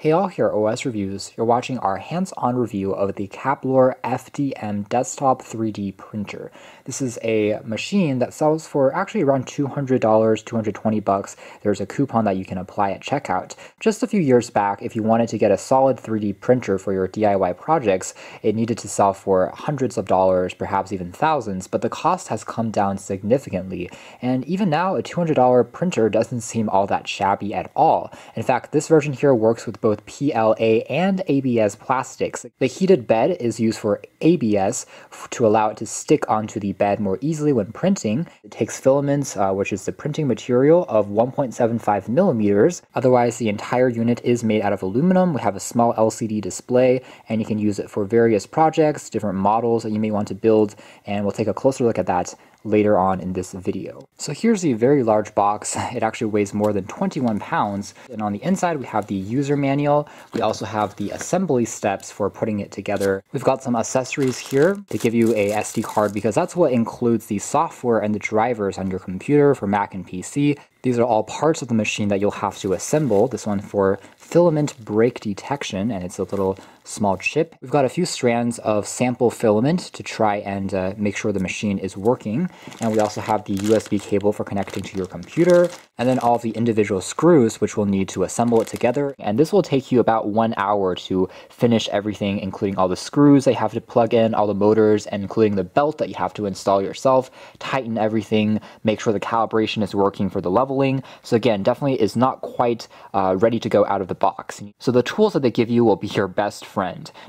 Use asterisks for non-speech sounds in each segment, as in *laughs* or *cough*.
Hey all, here at OS Reviews. You're watching our hands-on review of the Cablor FDM Desktop 3D Printer. This is a machine that sells for actually around $200, 220 bucks. There's a coupon that you can apply at checkout. Just a few years back, if you wanted to get a solid 3D printer for your DIY projects, it needed to sell for hundreds of dollars, perhaps even thousands, but the cost has come down significantly. And even now, a $200 printer doesn't seem all that shabby at all. In fact, this version here works with both both PLA and ABS plastics. The heated bed is used for ABS to allow it to stick onto the bed more easily when printing. It takes filaments, uh, which is the printing material, of 1.75 millimeters. Otherwise, the entire unit is made out of aluminum. We have a small LCD display, and you can use it for various projects, different models that you may want to build, and we'll take a closer look at that later on in this video. So here's the very large box. *laughs* It actually weighs more than 21 pounds. And on the inside, we have the user manual. We also have the assembly steps for putting it together. We've got some accessories here to give you a SD card because that's what includes the software and the drivers on your computer for Mac and PC. These are all parts of the machine that you'll have to assemble. This one for filament break detection, and it's a little small chip. We've got a few strands of sample filament to try and uh, make sure the machine is working. And we also have the USB cable for connecting to your computer, and then all the individual screws, which we'll need to assemble it together. And this will take you about one hour to finish everything, including all the screws you have to plug in, all the motors, and including the belt that you have to install yourself, tighten everything, make sure the calibration is working for the leveling. So again, definitely is not quite uh, ready to go out of the box. So the tools that they give you will be your best.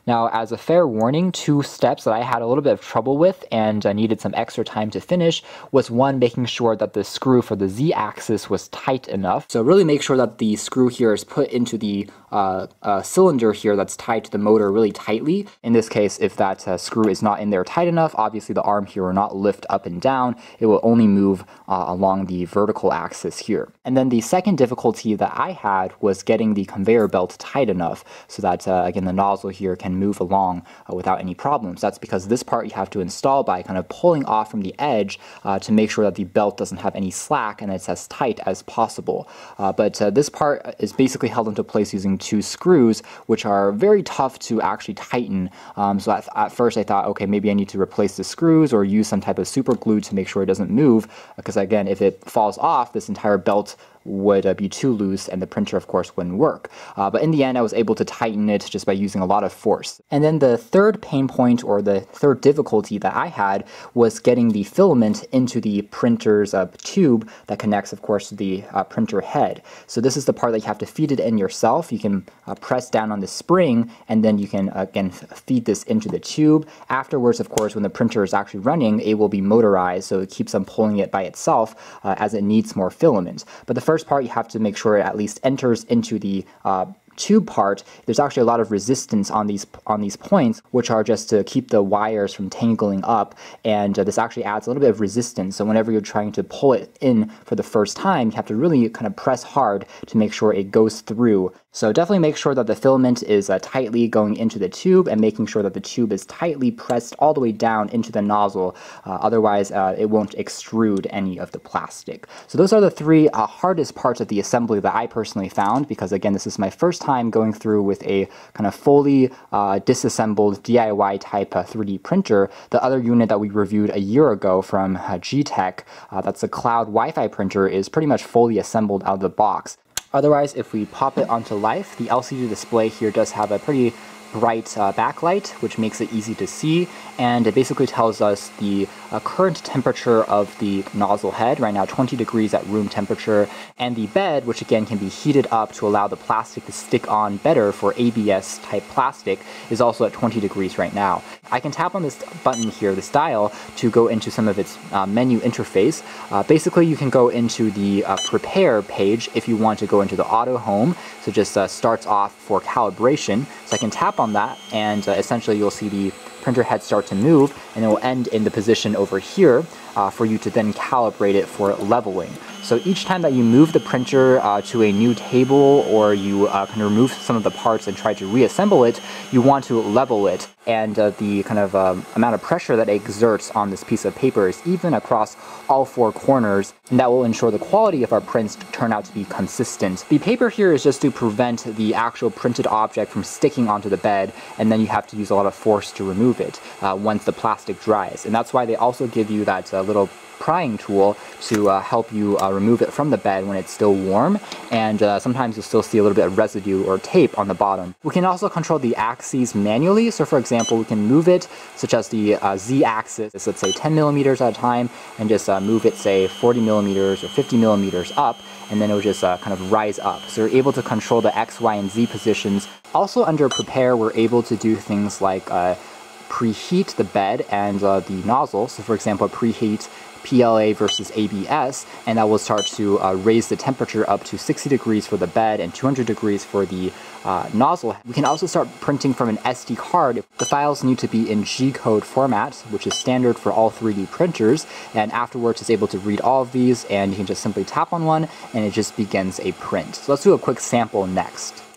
Now, as a fair warning, two steps that I had a little bit of trouble with and I needed some extra time to finish was one, making sure that the screw for the Z-axis was tight enough. So really make sure that the screw here is put into the uh, uh, cylinder here that's tied to the motor really tightly. In this case, if that uh, screw is not in there tight enough, obviously the arm here will not lift up and down. It will only move uh, along the vertical axis here. And then the second difficulty that I had was getting the conveyor belt tight enough so that, uh, again, the nozzle here can move along uh, without any problems. That's because this part you have to install by kind of pulling off from the edge uh, to make sure that the belt doesn't have any slack and it's as tight as possible. Uh, but uh, this part is basically held into place using two screws, which are very tough to actually tighten. Um, so at, at first I thought, okay, maybe I need to replace the screws or use some type of super glue to make sure it doesn't move. Because again, if it falls off, this entire belt would uh, be too loose and the printer of course wouldn't work. Uh, but in the end I was able to tighten it just by using a lot of force. And then the third pain point or the third difficulty that I had was getting the filament into the printer's uh, tube that connects of course to the uh, printer head. So this is the part that you have to feed it in yourself. You can uh, press down on the spring and then you can again feed this into the tube. Afterwards of course when the printer is actually running it will be motorized so it keeps on pulling it by itself uh, as it needs more filament. But the first part, you have to make sure it at least enters into the uh, tube part, there's actually a lot of resistance on these on these points, which are just to keep the wires from tangling up. And uh, this actually adds a little bit of resistance. So whenever you're trying to pull it in for the first time, you have to really kind of press hard to make sure it goes through so definitely make sure that the filament is uh, tightly going into the tube and making sure that the tube is tightly pressed all the way down into the nozzle. Uh, otherwise, uh, it won't extrude any of the plastic. So those are the three uh, hardest parts of the assembly that I personally found because again, this is my first time going through with a kind of fully uh, disassembled DIY type 3D uh, printer. The other unit that we reviewed a year ago from Geeetech, that's a cloud Wi-Fi printer, is pretty much fully assembled out of the box. Otherwise, if we pop it onto life, the LCD display here does have a pretty bright uh, backlight, which makes it easy to see, and it basically tells us the current temperature of the nozzle head, right now 20 degrees at room temperature, and the bed, which again can be heated up to allow the plastic to stick on better for ABS type plastic, is also at 20 degrees right now. I can tap on this button here, this dial, to go into some of its uh, menu interface. Uh, basically, you can go into the uh, prepare page if you want to go into the auto home, so just uh, starts off for calibration. So I can tap on that, and uh, essentially you'll see the printer head start to move, and it will end in the position over here. Uh, for you to then calibrate it for leveling. So each time that you move the printer uh, to a new table or you uh, can remove some of the parts and try to reassemble it, you want to level it. And uh, the kind of um, amount of pressure that it exerts on this piece of paper is even across all four corners, and that will ensure the quality of our prints turn out to be consistent. The paper here is just to prevent the actual printed object from sticking onto the bed, and then you have to use a lot of force to remove it uh, once the plastic dries. And that's why they also give you that uh, little prying tool to uh, help you uh, remove it from the bed when it's still warm and uh, sometimes you'll still see a little bit of residue or tape on the bottom. We can also control the axes manually so for example we can move it such as the uh, Z axis let's say 10 millimeters at a time and just uh, move it say 40 millimeters or 50 millimeters up and then it will just uh, kind of rise up. So you're able to control the X, Y, and Z positions. Also under prepare we're able to do things like preheat the bed and uh, the nozzle. So for example, preheat PLA versus ABS, and that will start to uh, raise the temperature up to 60 degrees for the bed and 200 degrees for the uh, nozzle. We can also start printing from an SD card. The files need to be in G-code format, which is standard for all 3D printers, and afterwards it's able to read all of these, and you can just simply tap on one, and it just begins a print. So let's do a quick sample next.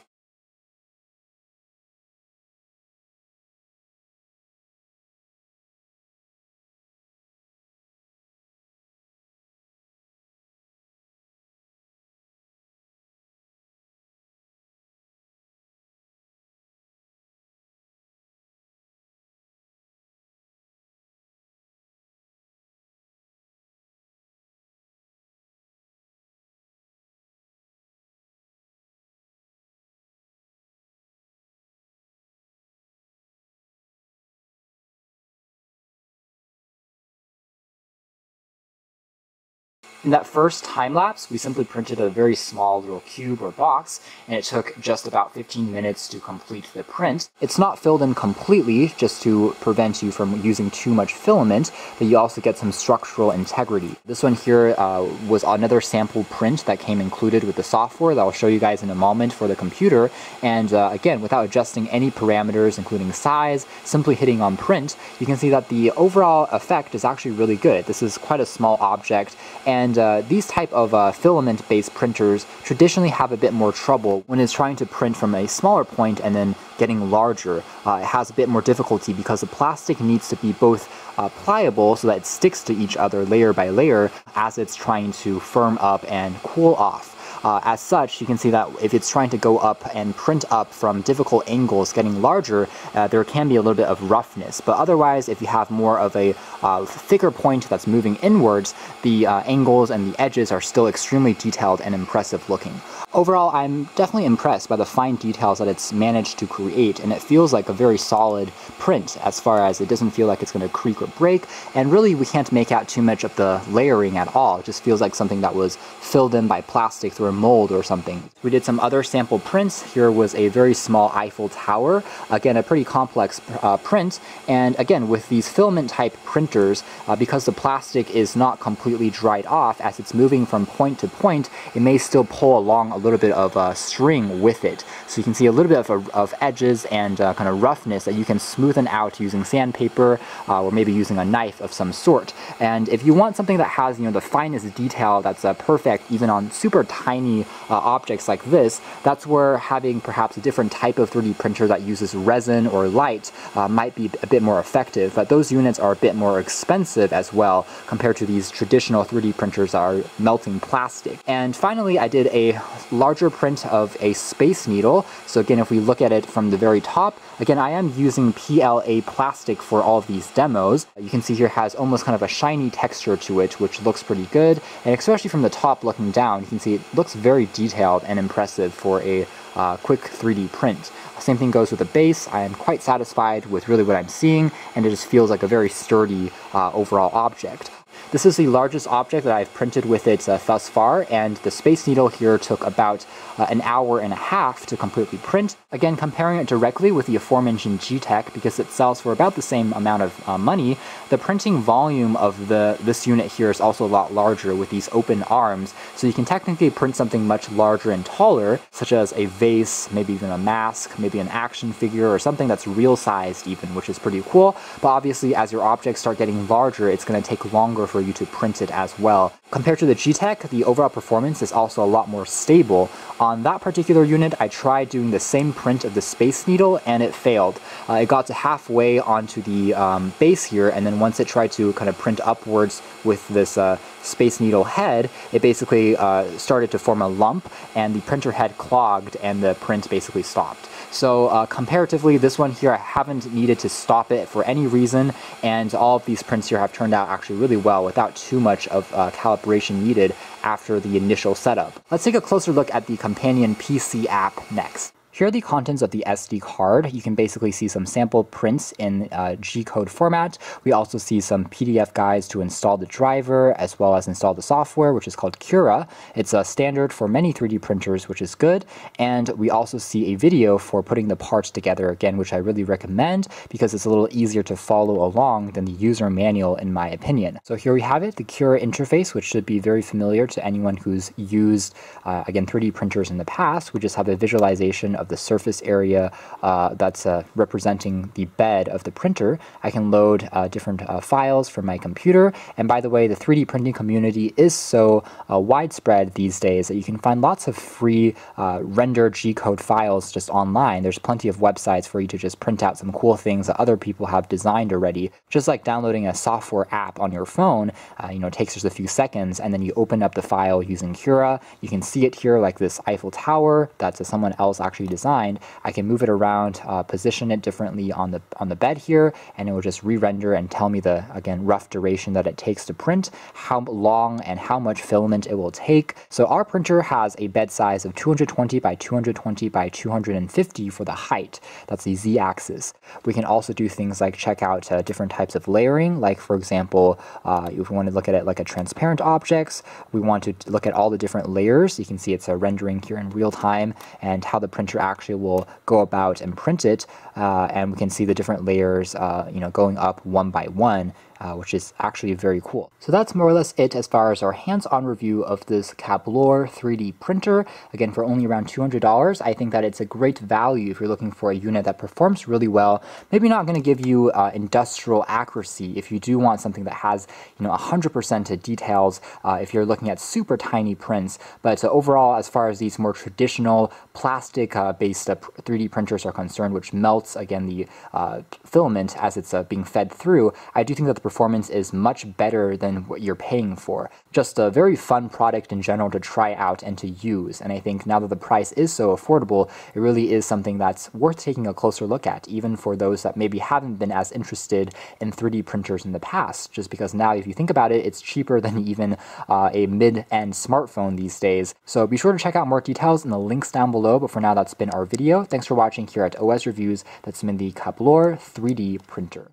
In that first time lapse, we simply printed a very small little cube or box, and it took just about 15 minutes to complete the print. It's not filled in completely, just to prevent you from using too much filament, but you also get some structural integrity. This one here uh, was another sample print that came included with the software that I'll show you guys in a moment for the computer, and uh, again, without adjusting any parameters, including size, simply hitting on print, you can see that the overall effect is actually really good. This is quite a small object, and and uh, these type of uh, filament-based printers traditionally have a bit more trouble when it's trying to print from a smaller point and then getting larger. Uh, it has a bit more difficulty because the plastic needs to be both uh, pliable so that it sticks to each other layer by layer as it's trying to firm up and cool off. Uh, as such, you can see that if it's trying to go up and print up from difficult angles getting larger, uh, there can be a little bit of roughness. But otherwise, if you have more of a uh, thicker point that's moving inwards, the uh, angles and the edges are still extremely detailed and impressive looking. Overall, I'm definitely impressed by the fine details that it's managed to create, and it feels like a very solid print as far as it doesn't feel like it's going to creak or break, and really we can't make out too much of the layering at all. It just feels like something that was filled in by plastic through mold or something. We did some other sample prints. Here was a very small Eiffel Tower, again a pretty complex uh, print, and again with these filament type printers, uh, because the plastic is not completely dried off as it's moving from point to point, it may still pull along a little bit of uh, string with it. So you can see a little bit of, of edges and uh, kind of roughness that you can smoothen out using sandpaper uh, or maybe using a knife of some sort. And if you want something that has you know the finest detail that's uh, perfect even on super tiny uh, objects like this, that's where having perhaps a different type of 3D printer that uses resin or light uh, might be a bit more effective. But those units are a bit more expensive as well compared to these traditional 3D printers that are melting plastic. And finally, I did a larger print of a Space Needle. So again, if we look at it from the very top, again, I am using PLA plastic for all of these demos. You can see here has almost kind of a shiny texture to it, which looks pretty good. And especially from the top looking down, you can see it looks very detailed and impressive for a uh, quick 3D print. Same thing goes with the base. I am quite satisfied with really what I'm seeing, and it just feels like a very sturdy uh, overall object. This is the largest object that I've printed with it uh, thus far, and the Space Needle here took about uh, an hour and a half to completely print. Again, comparing it directly with the aforementioned Geeetech, because it sells for about the same amount of uh, money, the printing volume of the this unit here is also a lot larger with these open arms, so you can technically print something much larger and taller, such as a vase, maybe even a mask, maybe an action figure, or something that's real sized even, which is pretty cool. But obviously, as your objects start getting larger, it's going to take longer for you to print it as well. Compared to the Geeetech, the overall performance is also a lot more stable. On that particular unit, I tried doing the same print of the Space Needle and it failed. Uh, it got to halfway onto the um, base here, and then once it tried to kind of print upwards with this uh, Space Needle head, it basically uh, started to form a lump, and the printer head clogged, and the print basically stopped. So uh, comparatively, this one here, I haven't needed to stop it for any reason, and all of these prints here have turned out actually really well without too much of uh, calibration needed after the initial setup. Let's take a closer look at the companion PC app next. Here are the contents of the SD card. You can basically see some sample prints in uh, G-code format. We also see some PDF guides to install the driver as well as install the software, which is called Cura. It's a standard for many 3D printers, which is good. And we also see a video for putting the parts together again, which I really recommend because it's a little easier to follow along than the user manual in my opinion. So here we have it, the Cura interface, which should be very familiar to anyone who's used, uh, again, 3D printers in the past. We just have a visualization of the surface area uh, that's uh, representing the bed of the printer, I can load uh, different uh, files from my computer. And by the way, the 3D printing community is so widespread these days that you can find lots of free render G-code files just online. There's plenty of websites for you to just print out some cool things that other people have designed already. Just like downloading a software app on your phone, you know, takes just a few seconds, and then you open up the file using Cura. You can see it here like this Eiffel Tower that someone else actually designed, I can move it around, uh, position it differently on the on the bed here, and it will just re-render and tell me the again rough duration that it takes to print, how long and how much filament it will take. So our printer has a bed size of 220 by 220 by 250 for the height. That's the z-axis. We can also do things like check out uh, different types of layering, like for example, uh, if we want to look at it like a transparent objects, we want to look at all the different layers. You can see it's a rendering here in real time and how the printer actually will go about and print it, uh, and we can see the different layers, uh, you know, going up one by one uh, which is actually very cool. So that's more or less it as far as our hands-on review of this Cablor 3D printer. Again, for only around $200, I think that it's a great value if you're looking for a unit that performs really well. Maybe not going to give you uh, industrial accuracy if you do want something that has, you know, 100% details uh, if you're looking at super tiny prints. But overall, as far as these more traditional plastic-based uh, 3D printers are concerned, which melts, again, the uh, filament as it's uh, being fed through, I do think that the performance is much better than what you're paying for. Just a very fun product in general to try out and to use. And I think now that the price is so affordable, it really is something that's worth taking a closer look at, even for those that maybe haven't been as interested in 3D printers in the past. Just because now, if you think about it, it's cheaper than *laughs* even uh, a mid-end smartphone these days. So be sure to check out more details in the links down below. But for now, that's been our video. Thanks for watching here at OS Reviews. That's been the Cablor 3D printer.